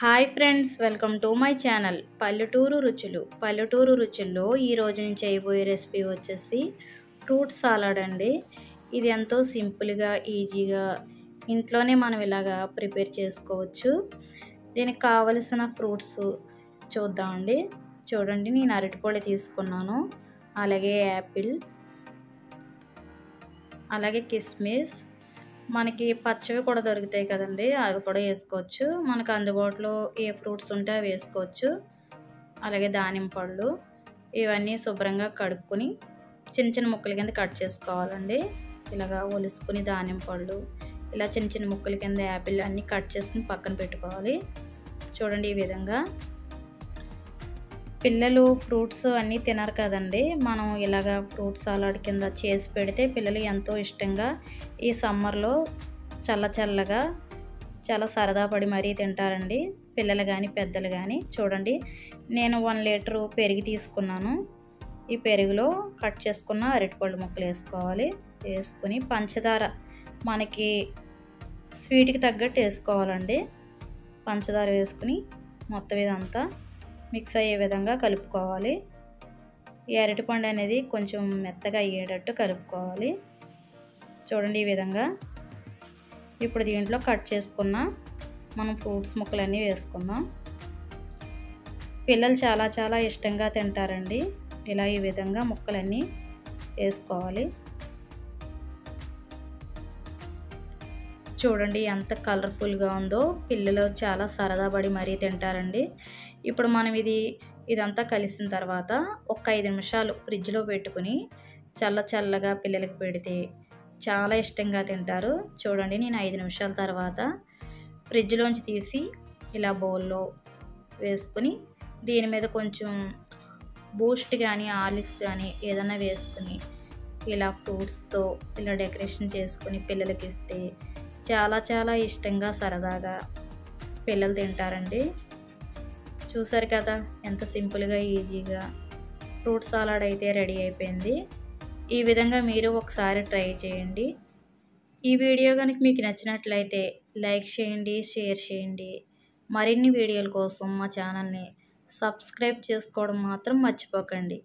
Hi friends welcome to my channel. పల్లెటూరు రుచులు. పల్లెటూరు రుచుల్లో ఈరోజు నేను చేయబోయే రెసిపీ వచ్చేసి ఫ్రూట్ సాలాడ్ అండి. ఇది ఎంతో సింపుల్గా ఈజీగా ఇంట్లోనే మనం ఇలాగా ప్రిపేర్ చేసుకోవచ్చు. దీనికి కావలసిన ఫ్రూట్స్ చూద్దామండి చూడండి నేను అరటిపొడి తీసుకున్నాను. అలాగే యాపిల్ అలాగే కిస్మిస్ మనకి పచ్చవి కూడా దొరుకుతాయి కదండి. అవి కూడా వేసుకోవచ్చు. మనకు అందుబాటులో ఏ ఫ్రూట్స్ ఉంటే అవి వేసుకోవచ్చు. అలాగే దానిమ్మ పళ్ళు ఇవన్నీ శుభ్రంగా కడుక్కొని చిన్న చిన్న ముక్కల కింద కట్ చేసుకోవాలండి. ఇలాగా ఒలుసుకుని దానిమ్మ పళ్ళు ఇలా చిన్న చిన్న ముక్కల కింద యాపిల్ అన్నీ కట్ చేసుకుని పక్కన పెట్టుకోవాలి. చూడండి ఈ విధంగా. పిల్లలు ఫ్రూట్స్ అన్నీ తినరు కదండి. మనం ఇలాగ ఫ్రూట్ సలాడ్ కింద చేసి పెడితే పిల్లలు ఎంతో ఇష్టంగా ఈ సమ్మర్లో చల్ల చల్లగా చాలా సరదా పడి మరీ తింటారండి. పిల్లలు కానీ పెద్దలు కానీ చూడండి నేను వన్ లీటరు పెరుగు తీసుకున్నాను. ఈ పెరుగులో కట్ చేసుకున్న అరటిపళ్ళు ముక్కలు వేసుకోవాలి. వేసుకుని పంచదార మనకి స్వీట్కి తగ్గట్టు వేసుకోవాలండి. పంచదార వేసుకుని మొత్తం ఇదంతా మిక్స్ అయ్యే విధంగా కలుపుకోవాలి. ఈ అరటిపండు అనేది కొంచెం మెత్తగా అయ్యేటట్టు కలుపుకోవాలి. చూడండి ఈ విధంగా. ఇప్పుడు దీంట్లో కట్ చేసుకున్న మనం ఫ్రూట్స్ ముక్కలన్నీ వేసుకుందాం. పిల్లలు చాలా చాలా ఇష్టంగా తింటారండి. ఇలా ఈ విధంగా ముక్కలన్నీ వేసుకోవాలి. చూడండి ఎంత కలర్ఫుల్గా ఉందో. పిల్లలు చాలా సరదా పడి మరీ తింటారండి. ఇప్పుడు మనం ఇది ఇదంతా కలిసిన తర్వాత ఒక ఐదు నిమిషాలు ఫ్రిడ్జ్లో పెట్టుకుని చల్ల చల్లగా పిల్లలకు పెడితే చాలా ఇష్టంగా తింటారు. చూడండి నేను ఐదు నిమిషాల తర్వాత ఫ్రిడ్జ్లోంచి తీసి ఇలా బౌల్లో వేసుకుని దీని మీద కొంచెం బూస్ట్ కానీ ఆలిక్స్ కానీ ఏదైనా వేసుకుని ఇలా ఫ్రూట్స్తో ఇలా డెకరేషన్ చేసుకుని పిల్లలకి ఇస్తే చాలా చాలా ఇష్టంగా సరదాగా పిల్లలు తింటారండి. చూసారు కదా ఎంత సింపుల్గా ఈజీగా ఫ్రూట్ సాలాడ్ అయితే రెడీ అయిపోయింది. ఈ విధంగా మీరు ఒకసారి ట్రై చేయండి. ఈ వీడియో కనుక మీకు నచ్చినట్లయితే లైక్ చేయండి షేర్ చేయండి. మరిన్ని వీడియోల కోసం మా ఛానల్ని సబ్స్క్రైబ్ చేసుకోవడం మాత్రం మర్చిపోకండి.